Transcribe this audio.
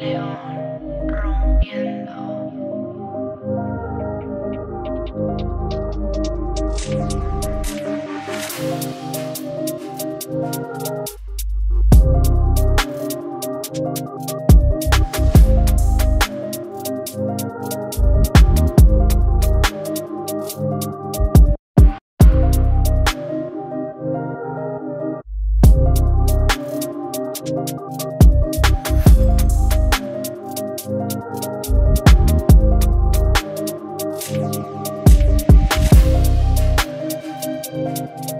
León rompiendo. Thank you.